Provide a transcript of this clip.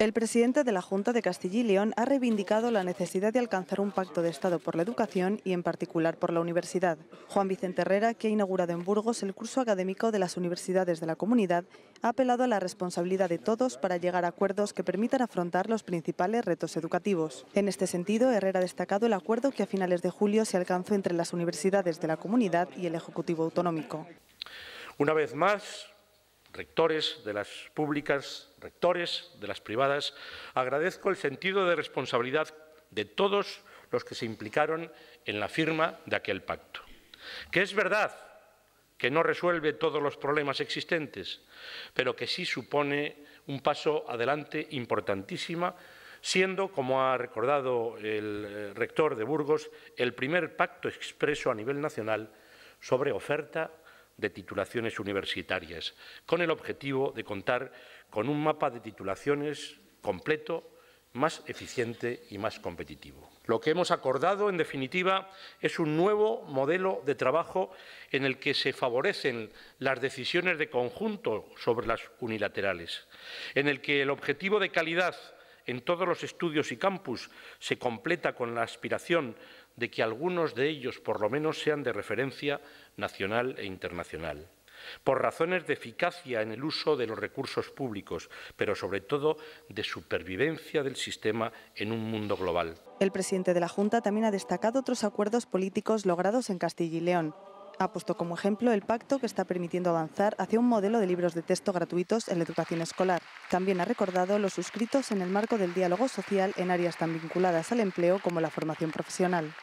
El presidente de la Junta de Castilla y León ha reivindicado la necesidad de alcanzar un pacto de Estado por la educación y en particular por la universidad. Juan Vicente Herrera, que ha inaugurado en Burgos el curso académico de las universidades de la comunidad, ha apelado a la responsabilidad de todos para llegar a acuerdos que permitan afrontar los principales retos educativos. En este sentido, Herrera ha destacado el acuerdo que a finales de julio se alcanzó entre las universidades de la comunidad y el Ejecutivo Autonómico. Una vez más, rectores de las públicas, rectores de las privadas, agradezco el sentido de responsabilidad de todos los que se implicaron en la firma de aquel pacto. Que es verdad que no resuelve todos los problemas existentes, pero que sí supone un paso adelante importantísima, siendo, como ha recordado el eh, rector de Burgos, el primer pacto expreso a nivel nacional sobre oferta de titulaciones universitarias, con el objetivo de contar con un mapa de titulaciones completo, más eficiente y más competitivo. Lo que hemos acordado, en definitiva, es un nuevo modelo de trabajo en el que se favorecen las decisiones de conjunto sobre las unilaterales, en el que el objetivo de calidad en todos los estudios y campus se completa con la aspiración de que algunos de ellos por lo menos sean de referencia nacional e internacional por razones de eficacia en el uso de los recursos públicos, pero sobre todo de supervivencia del sistema en un mundo global. El presidente de la Junta también ha destacado otros acuerdos políticos logrados en Castilla y León. Ha puesto como ejemplo el pacto que está permitiendo avanzar hacia un modelo de libros de texto gratuitos en la educación escolar. También ha recordado los suscritos en el marco del diálogo social en áreas tan vinculadas al empleo como la formación profesional.